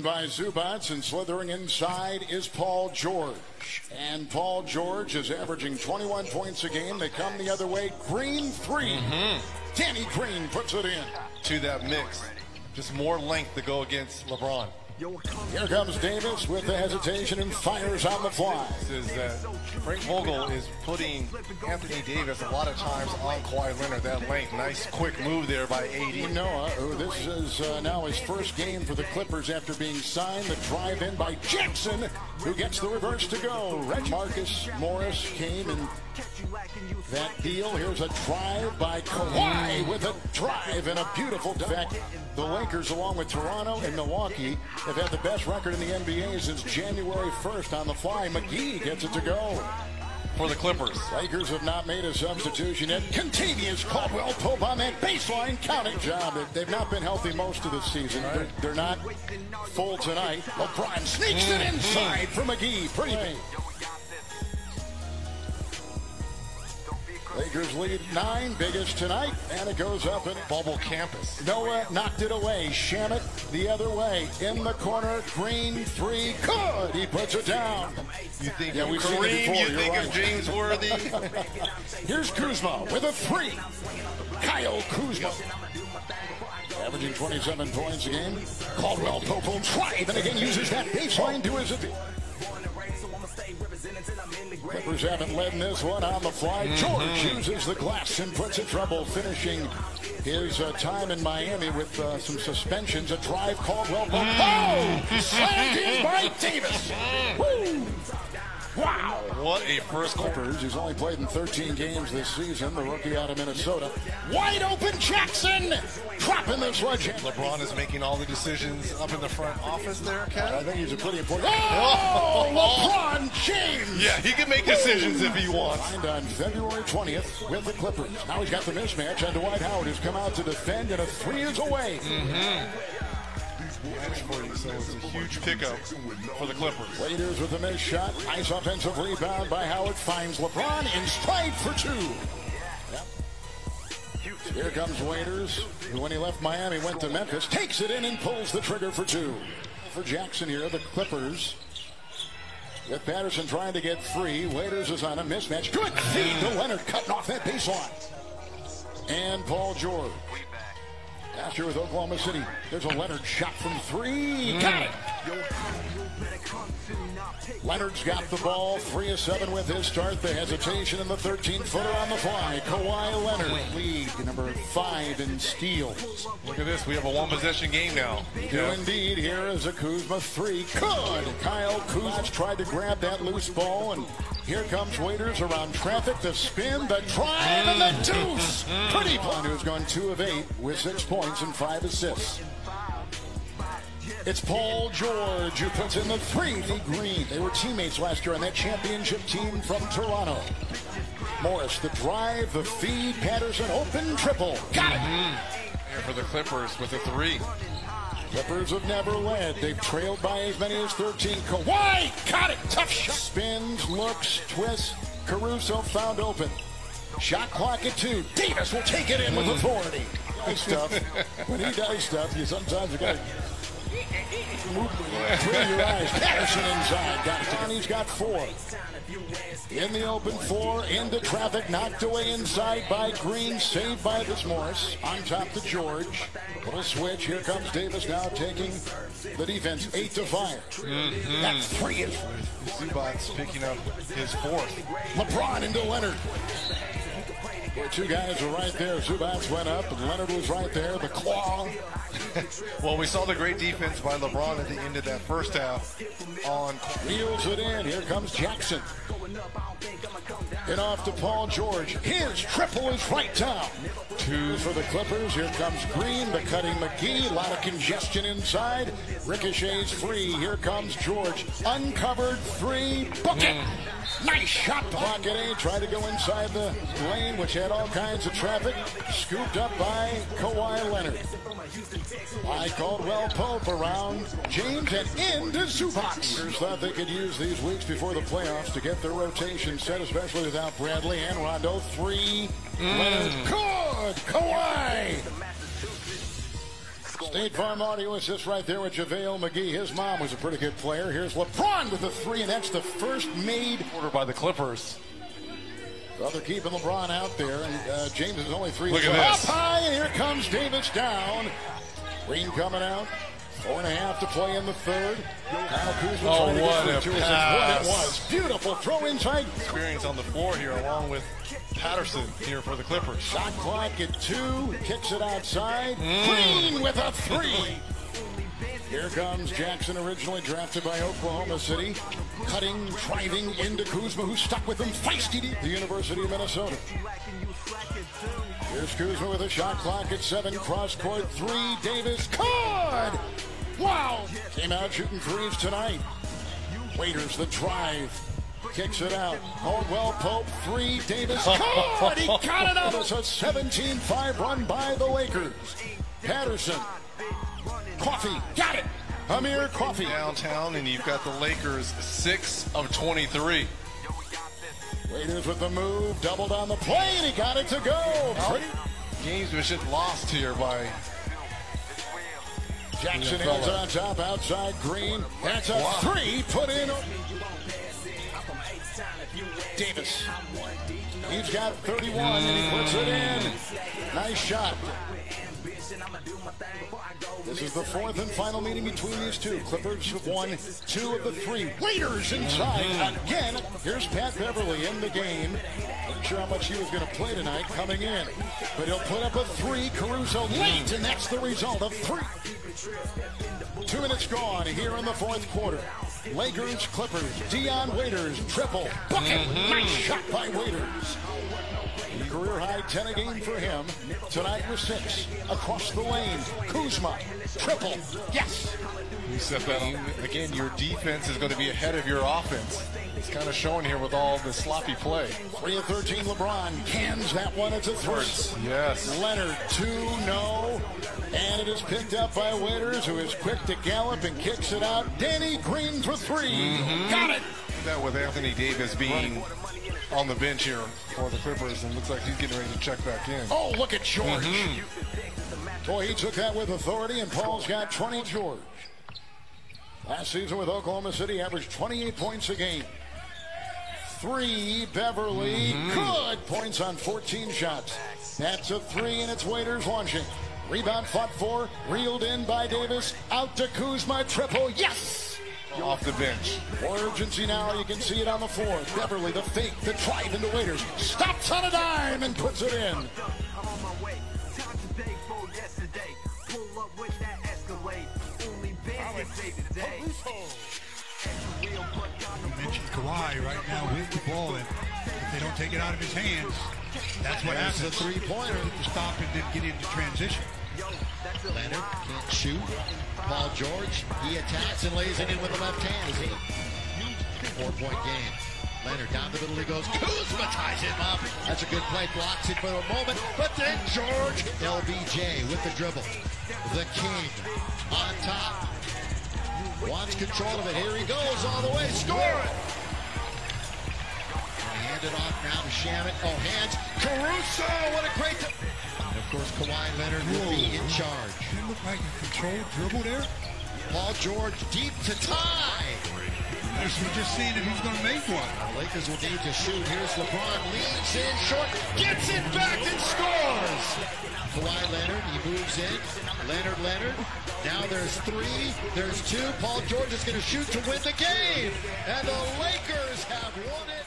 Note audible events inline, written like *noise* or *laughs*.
by Zubac and slithering inside is Paul George. And Paul George is averaging 21 points a game. They come the other way. Green 3 Mm-hmm. Danny Green puts it in. To that mix. Just more length to go against LeBron. Here comes Davis with the hesitation and fires on the fly. Is that Frank Vogel is putting Anthony Davis a lot of times on Kawhi Leonard. That length, nice quick move there by AD. Noah, who this is uh, now his first game for the Clippers after being signed. The drive in by Jackson, who gets the reverse to go. Reg Marcus Morris came in that deal. Here's a drive by Kawhi with a drive and a beautiful fact. The Lakers, along with Toronto and Milwaukee, have had the best record in the NBA since January 1st on the fly. McGee gets it to go. For the Clippers. Lakers have not made a substitution yet. Kentavious Caldwell Pope on that baseline counting job. They've not been healthy most of the season. They're, they're not full tonight. LeBron sneaks it mm-hmm. inside for McGee. Pretty big. Lakers lead nine, biggest tonight, and it goes up in Bubble campus. Noah knocked it away. Shamet the other way. In the corner, Green three. Good. He puts it down. You think Yeah, of we've seen it Kareem, before, you you're think right. of James Worthy. *laughs* Here's Kuzma with a three. Kyle Kuzma. Averaging 27 points a game. Caldwell Pope will drive and again uses that baseline to his advantage. Clippers haven't led in this one on the fly. George uses the glass and puts in trouble, finishing his uh, time in Miami with uh, some suspensions. A drive, Caldwell Pope. Oh! Slammed in by Davis. Woo! Wow! what a first quarter. He's only played in 13 games this season. The rookie out of Minnesota. Wide open Jackson, dropping the sledgehammer. LeBron is making all the decisions up in the front office there, I think he's a pretty important. Oh! oh, LeBron James. Yeah, he can make decisions if he wants. Signed on February 20th with the Clippers. Now he's got the mismatch, and Dwight Howard has come out to defend, and a three is away. Mm-hmm. So it's a huge pickup for the Clippers. Raiders with a missed shot. Nice offensive rebound by Howard. Finds LeBron in stride for two. Here comes Waiters, who when he left Miami went to Memphis, takes it in and pulls the trigger for two. For Jackson here, the Clippers. With Patterson trying to get free. Waiters is on a mismatch. Good feed to Leonard, cutting off that baseline. And Paul George. Last year with Oklahoma City, there's a Leonard shot from three. Got it. Mm. Leonard's got the ball, three of seven with his start. The hesitation and the 13 footer on the fly. Kawhi Leonard, league number five in steals. Look at this. We have a one possession game now. Do indeed. Here is a Kuzma three. Good. Kyle Kuzma tried to grab that loose ball, and here comes Waiters around traffic. The spin, the drive, and the deuce. Mm-hmm. Pretty fun. Who's gone two of eight with six points and five assists. It's Paul George who puts in the three. The Green. They were teammates last year on that championship team from Toronto. Morris, the drive, the feed, Patterson, open triple. Got it. Mm-hmm. Here for the Clippers with a three. Clippers have never led. They've trailed by as many as 13. Kawhi got it. Tough shot. Spins, looks, twists. Caruso found open. Shot clock at two. Davis will take it in with mm-hmm. authority. Nice stuff. when he does stuff, you sometimes you got to your eyes. Patterson inside. Got it. And he's got four. In the open four, into traffic, knocked away inside by Green, saved by this Morris. On top to George. Little switch. Here comes Davis now taking the defense eight to 5 mm-hmm. That three is Zubac picking up his fourth. LeBron into Leonard. The two guys were right there. Zubac went up, and Leonard was right there. The claw. *laughs* Well, we saw the great defense by LeBron at the end of that first half on Reels it in. Here comes Jackson. And off to Paul George. His triple is right down. Two for the Clippers. Here comes Green, the cutting McGee. A lot of congestion inside. Ricochets free. Here comes George. Uncovered three. Book it. Hmm. Nice shot. Pocket A. Tried to go inside the lane, which had all kinds of traffic. Scooped up by Kawhi Leonard. I Caldwell Pope around James and into Zubac. Lakers thought they could use these weeks before the playoffs to get their rotation set, especially without Bradley and Rondo. Three. Mm. Leonard. Good. Kawhi. State Farm Audio is just right there with JaVale McGee. His mom was a pretty good player. Here's LeBron with the three, and that's the first made Order by the Clippers. Well, they're keeping LeBron out there, and uh, James is only three. Look at up high, and here comes Davis down. Green coming out. Four and a half to play in the third. Kyle Kuzma Oh, what a pass. What it was. Beautiful throw inside. Experience on the floor here, along with Patterson here for the Clippers. Shot clock at two. Kicks it outside. Mm. Green with a three. Here comes Jackson, originally drafted by Oklahoma City. Cutting, driving into Kuzma, who's stuck with him. Feisty deep. The University of Minnesota. Here's Kuzma with a shot clock at seven. Cross court three. Davis caught. Wow. Came out shooting threes tonight. Waiters the drive. Kicks it out. Caldwell Pope three. Davis caught. He got it out. It's a 17-5 run by the Lakers. Patterson. Coffey. Got it. Amir Coffey. Downtown, and you've got the Lakers six of 23. Waiters with the move. Doubled on the play, and he got it to go. Pretty. Gamesmanship lost here by Jackson Yeah, hands it fella. on top, outside Green. That's a Wow. three put in. Davis. He's got 31 and he puts it in. Nice shot. This is the fourth and final meeting between these two. Clippers have won two of the three. Waiters inside mm-hmm. again. Here's Pat Beverley in the game. Not sure how much he was going to play tonight coming in. But he'll put up a three. Caruso late, and that's the result of three. Two minutes gone here in the fourth quarter. Lakers, Clippers, Dion Waiters, triple, bucket, mm-hmm. nice shot by Waiters. Career high 10 a game for him. Tonight was six. Across the lane, Kuzma, triple, yes. You set that. Again, your defense is going to be ahead of your offense. It's kind of showing here with all the sloppy play. 3 of 13, LeBron cans that one. It's a three. Yes. Leonard, two, no. And it is picked up by Waiters, who is quick to gallop and kicks it out. Danny Green for 3 mm-hmm. Got it. That with Anthony Davis being on the bench here for the Clippers, and looks like he's getting ready to check back in. Oh, look at George. Mm-hmm. Boy, he took that with authority, and Paul's got 20 George. Last season with Oklahoma City, averaged 28 points a game. Three, Beverley. Mm-hmm. Good points on 14 shots. That's a three, and it's Waiters launching. Rebound fought for, reeled in by Davis. Out to Kuzma, triple. Yes! Off the bench. More urgency now. You can see it on the floor. Beverley, the fake, the drive into Waiters. Stops on a dime and puts it in. You mentioned Kawhi right now with the ball, and if they don't take it out of his hands, that's what There's happens. the three-pointer. To stop and then get into transition. Leonard can't shoot. Paul George, he attacks and lays it in with the left hand. Is it four-point game? Leonard down the middle, he goes. Kuzma ties him up. That's a good play. Blocks it for a moment, but then George LBJ with the dribble. The King on top. Wants control of it. Here he goes all the way. Score it. Hand it off now to Shamet. Oh, hands. Caruso. What a great. And of course, Kawhi Leonard will be in charge. He looked like a controlled dribble there. Paul George deep to tie. We're just seeing if he's going to make one. The Lakers will need to shoot. Here's LeBron, leans in short, gets it back and scores. Kawhi Leonard, he moves in. Leonard, Leonard. Now there's three, there's two. Paul George is going to shoot to win the game. And the Lakers have won it.